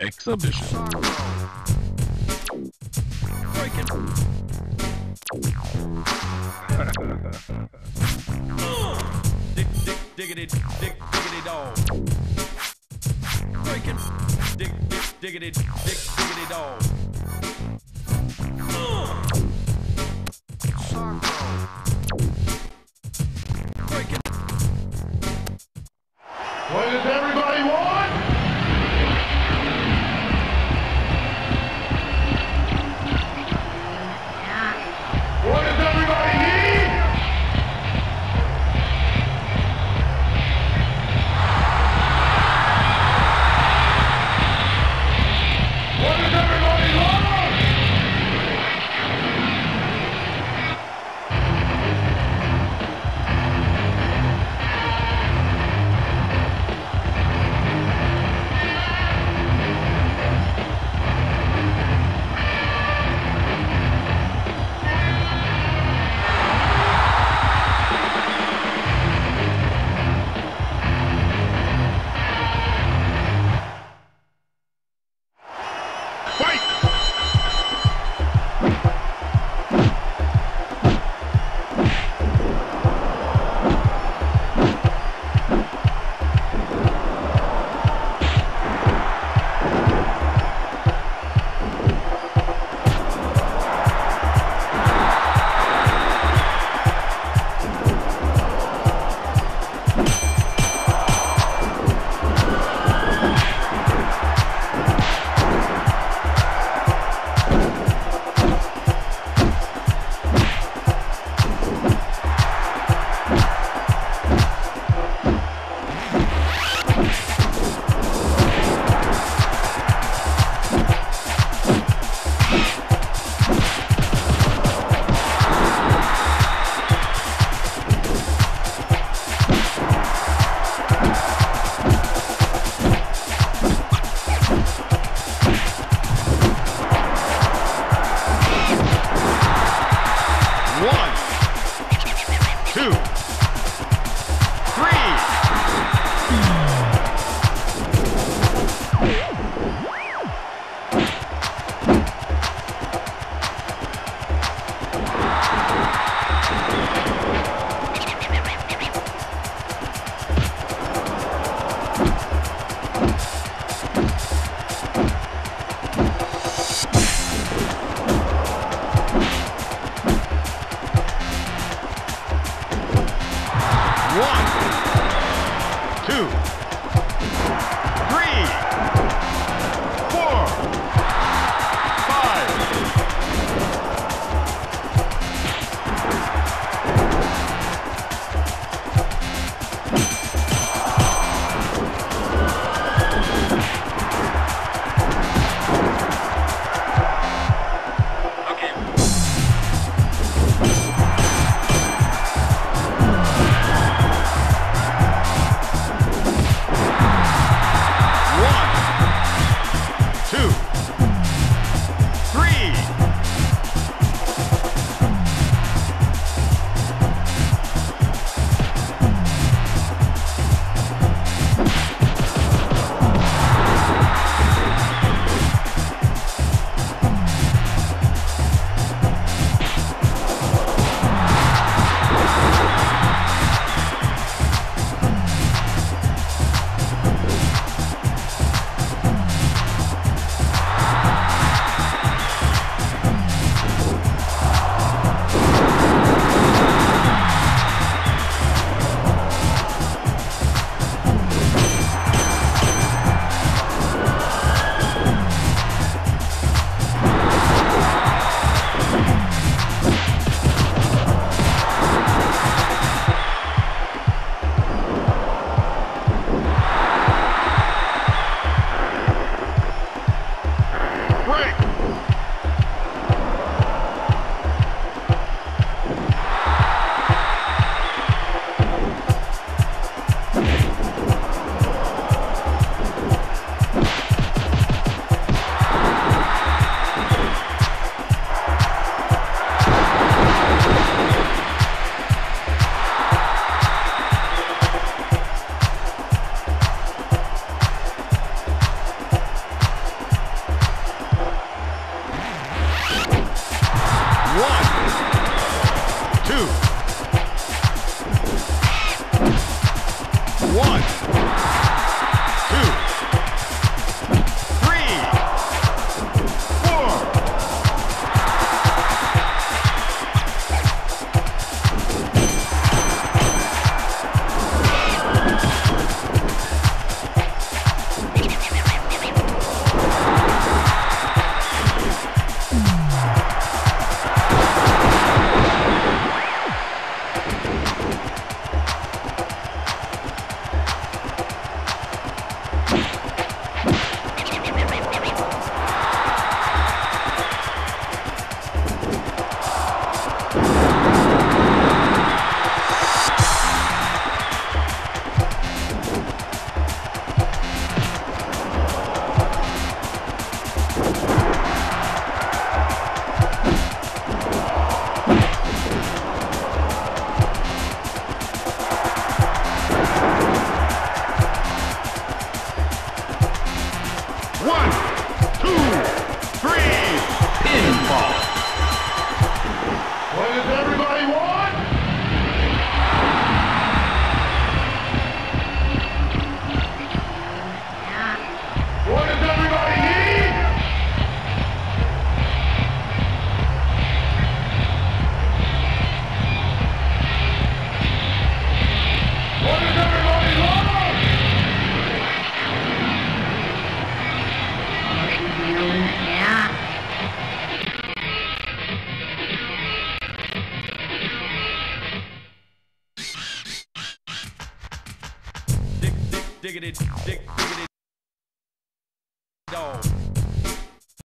Exhibition. Dig, dig, diggity, dig, diggity dog. Breaking. Dig, dig, diggity, dig, diggity dog. Diggity, dig, diggity,